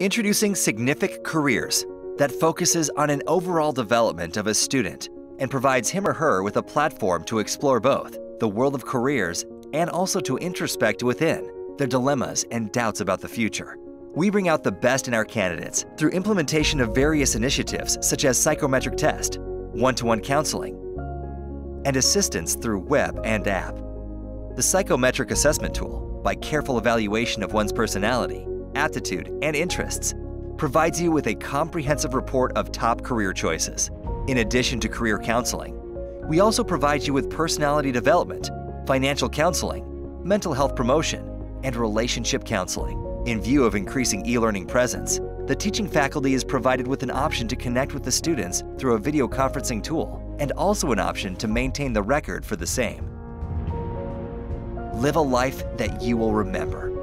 Introducing Sygnific Careers that focuses on an overall development of a student and provides him or her with a platform to explore both the world of careers and also to introspect within their dilemmas and doubts about the future. We bring out the best in our candidates through implementation of various initiatives such as psychometric test, one-to-one counseling, and assistance through web and app. The psychometric assessment tool, by careful evaluation of one's personality, aptitude, and interests, provides you with a comprehensive report of top career choices. In addition to career counseling, we also provide you with personality development, financial counseling, mental health promotion, and relationship counseling. In view of increasing e-learning presence, the teaching faculty is provided with an option to connect with the students through a video conferencing tool and also an option to maintain the record for the same. Live a life that you will remember.